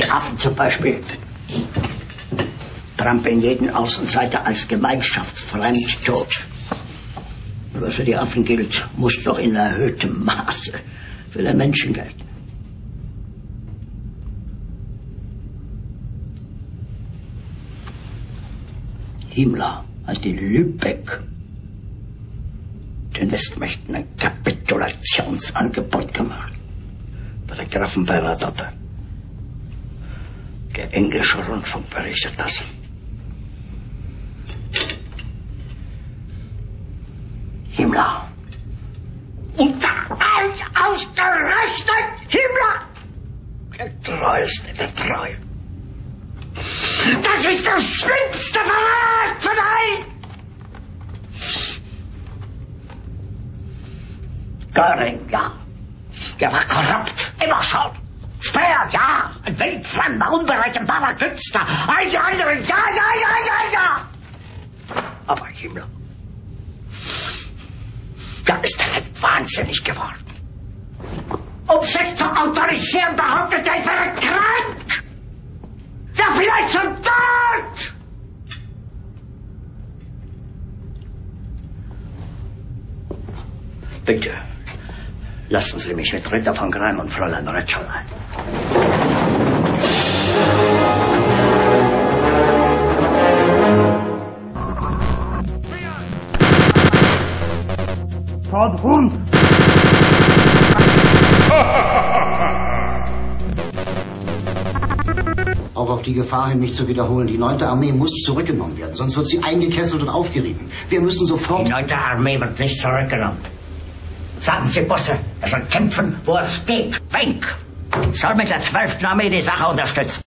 Die Affen zum Beispiel trampeln jeden Außenseiter als gemeinschaftsfremd tot. Was für die Affen gilt, muss doch in erhöhtem Maße für den Menschen gelten. Himmler hat in Lübeck den Westmächten ein Kapitulationsangebot gemacht. Bei der Grafenweiler Dotter. Der englische Rundfunk berichtet das. Himmler. Und da ausgerechnet Himmler! Der treueste der Treue. Das ist der schlimmste Verrat von allen! Göring, ja. Der war korrupt, immer schon. Speer, ja. Ein wildfremder, unberechenbarer Künstler. All die anderen, ja, ja, ja, ja, ja. Aber Himmler, da ist er wahnsinnig geworden. Um sich zu autorisieren, behauptet er, ich wäre krank. Ja, vielleicht schon tot. Bitte, lassen Sie mich mit Ritter von Greim und Fräulein Retscherlein. Todd Hund! Auch auf die Gefahr hin, mich zu wiederholen. Die 9. Armee muss zurückgenommen werden, sonst wird sie eingekesselt und aufgerieben. Wir müssen sofort... Die 9. Armee wird nicht zurückgenommen. Sagen Sie, Busse, er soll kämpfen, wo er steht. Wenk! Soll mit der 12. Armee die Sache unterstützen.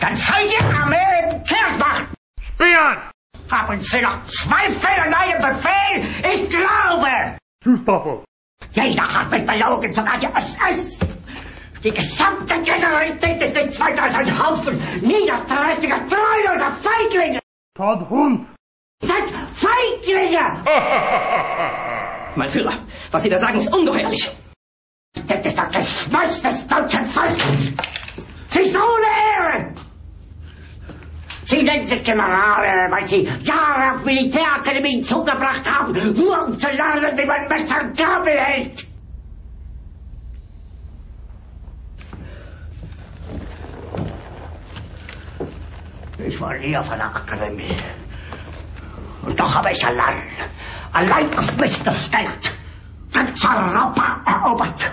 Dann soll die Armee kehrt machen! Spion! Haben Sie noch Zweifel an einem Befehl? Ich glaube! Fußball! Jeder hat mich belogen, sogar die SS! Die gesamte Generalität ist nichts weiter als ein Haufen niederträchtiger, treuloser Feiglinge! Todd Hund! Das Feiglinge! Mein Führer, was Sie da sagen, ist ungeheuerlich. Das ist das Geschmeiß des deutschen Volkes! Sie ist ohne Ehre! Sie nennen sich Generale, weil Sie Jahre auf Militärakademien zugebracht haben, nur um zu lernen, wie man Messer und Gabel hält! Ich war nie auf einer Akademie. Und doch habe ich allein, allein auf mich gestellt, ganz Europa erobert.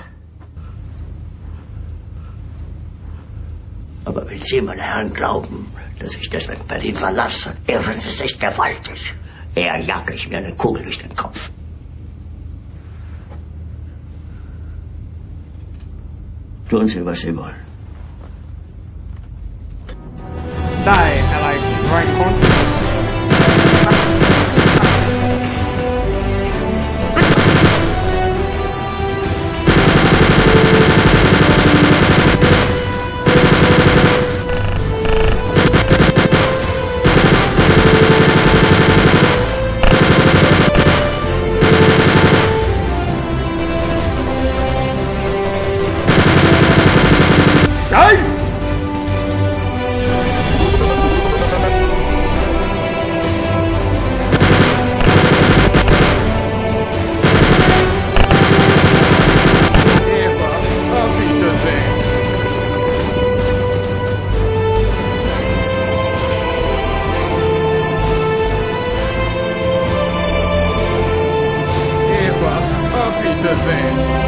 Aber wenn Sie, meine Herren, glauben, dass ich deswegen Berlin verlasse, irren Sie sich gewaltig. Eher jage ich mir eine Kugel durch den Kopf. Tun Sie, was Sie wollen. Die Allied Rheinkorn stand.